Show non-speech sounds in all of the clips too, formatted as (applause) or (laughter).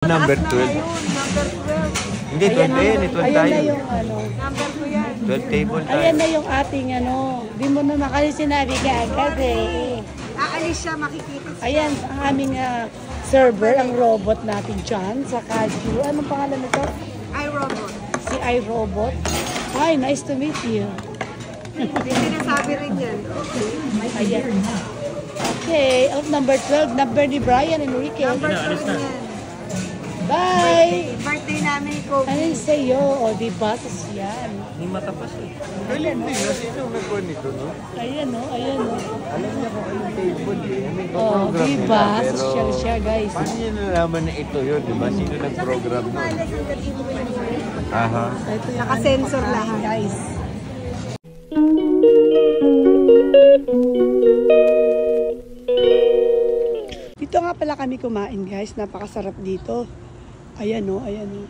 Number Taas na 12. ngayon, number 12. Hindi, 12 na yan. eh, 12 ayan na tayo. yung ano. Number 2 yan. 12 table tayo. Ayan na yung ating ano. Di mo naman kasi sinabi ka agad eh. Aalis siya, makikita siya. Ayan, ang aming ah, server, ang robot natin dyan sa Kaju. Anong pangalan nito? iRobot. Si iRobot. Hi, nice to meet you. Hindi sinasabi rin yan. Okay. Ayan. Okay, of number 12, number ni Brian Enriquez. Number 2 rin yan. Bye! Birthday namin ni Kobe. Ano sa'yo? O, di ba? Tapos yan. Hindi matapas eh. Galing din. no? Sino ang nagkuhan nito, no? Ayan o, ayan o. Alam niya kung anong table eh. May Oh, program di ba? pero Social siya, guys. Paano niya nalaman na ito yun, di ba? Sino nag-program nun? Aha. Ito yung Naka-sensor aming lahat. guys. Dito nga pala kami kumain guys. Napakasarap dito. Ayan o, ayan o.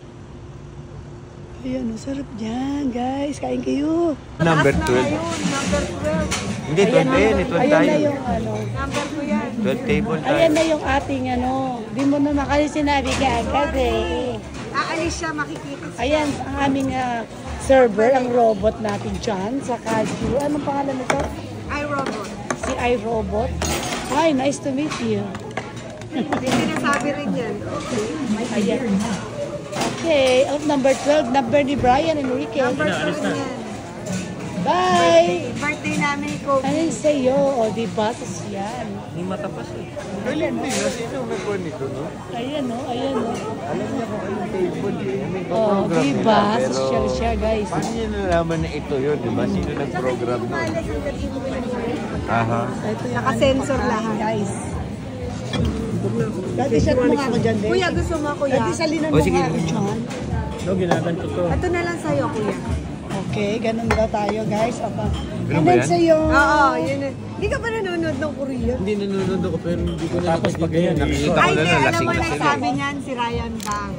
Ayan o, sarap dyan guys. Kain kayo. Number Taas na 12. ngayon, number 12. Hindi, 12 na yan. eh, 12 ayan tayo. na yung ano. Number 2 yan. 12 table tayo. Ayan na yung ating ano. Di mo naman kasi sinabi ka agad eh. Aalis siya, makikita siya. Ayan, ang aming ah, server, ang robot natin dyan sa Kaju. Anong pangalan nito? iRobot. Si iRobot. Hi, nice to meet you. Hindi sinasabi rin yan. Okay. Okay, of number 12, number ni Brian Enriquez. Number 2 rin yan. Bye! Birthday namin ni Kobe. Ano yung sa'yo? O, di ba? Tapos yan. Hindi matapas eh. Galing din. no? Sino ang nagkuhan nito, no? Ayan o, ayan o. Alam niya kung anong table eh. May Oh, program di nila, ba? pero Social siya, guys. Paano niya nalaman na ito yun, di ba? Sino nag-program nun? Aha. Ito yung Naka-sensor lahat. guys. Dati shot mo nga ako dyan, din. Kuya, gusto mo kuya? Dati salinan O, mo sige. nga ako dyan. Ito na lang sa'yo, kuya. Okay, ganun daw tayo, guys. Apa. Ganun ba yan? sa'yo. Oo, yun. na. Hindi ka ba nanonood ng Korean? Hindi nanonood ako pero hindi ko na Tapos pag ganyan, nakikita ko Ay, na hindi. na, Alam lasing mo na sabi niyan si Ryan Bang.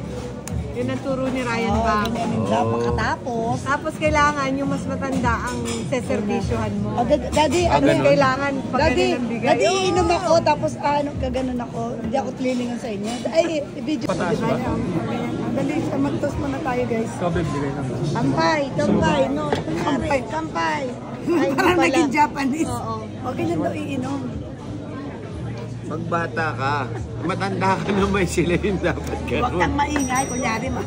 Yun ang turo ni Ryan Oh, Bang. ganyan yung dapat katapos. Tapos kailangan yung mas matanda ang seservisyohan mo. Oh, dad- daddy, Ah, ano ganun? Kailangan pag Daddy, ganun ang bigay. daddy, Oo. inom ako, tapos ah, ano, kaganon ako. Hindi ako tlilingan sa inyo. Ay, i-video ko. Pataas ba? Dali, ah, mag-toast muna tayo, guys. Sabi, bigay naman. Kampay, kampay, no. Kampay, kampay. Ay, Parang naging Japanese. Oo. Okay lang daw iinom. Pag bata ka, matanda ka naman sila yung dapat Huwag ganun. kang maingay, kunyari ma.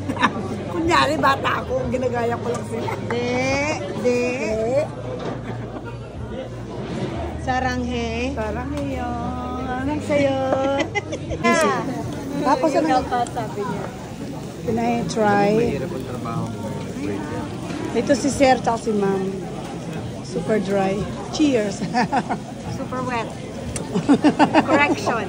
(laughs) kunyari, bata ako, ginagaya ko lang sila. De, de, saranghe. Parang yun. Anong sa'yo? (laughs) Ah. Tapos ano? Ikaw pa, sabi niya. Pinay-try. Mahirap ang trabaho. Ito si Sir at si Ma'am. Super dry. Cheers. (laughs) Super wet. Correction.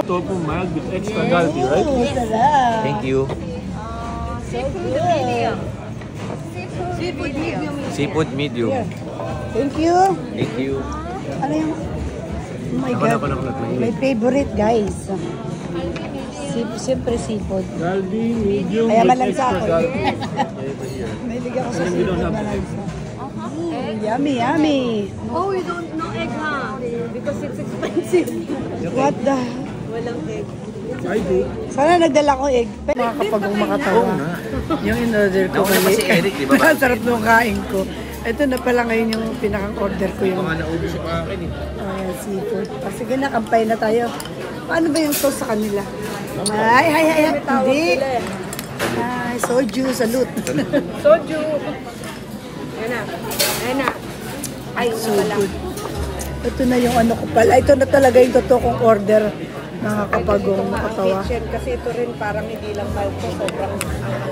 Po mild with extra galbi, right? Sarap. Thank you. Seafood medium. Seafood medium. Seafood medium. Thank you. Thank you. Ano yung... Oh my God. My favorite, guys. Si- Siyempre seafood. Galbi, medium, Kaya with malansa extra ako. galbi. (laughs) Mahilig ako sa seafood. malansa. Mm, yummy, yummy. Oh, you don't ha? Because it's expensive. What the... Walang egg. I do. Sana nagdala ko egg. Makakapagong makatawa. Yung in-order ko Nauna pa si Eric, di ba? (laughs) Nung kain ko. Ito na pala ngayon yung pinakang-order ko yung Mga naubos sa akin eh. oh, seafood. Ah, sige na, kampay na tayo. Paano ba yung toast sa kanila? Ay, ay, ay, ay, hindi. Ay, soju, salute. Soju. Ayan na. Ayan na. Ay, so good. Ito na yung ano ko pala. Ito na talaga yung totoo kong order. Nakakapagong nakatawa. Kitchen kasi ito rin parang hindi lang mahal ko. Sobrang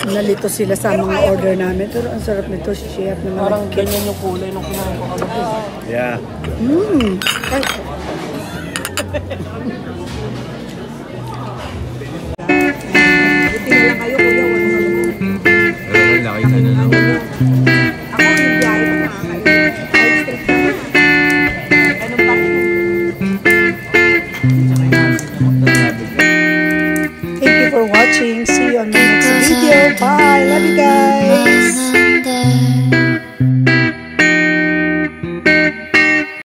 Nalito sila sa mga order namin. Pero ang sarap nito, chef naman. Parang ganyan yung kulay nung kinain ko kagabi. Yeah. Mmm. for watching. See you on my next video. Bye. Love you guys.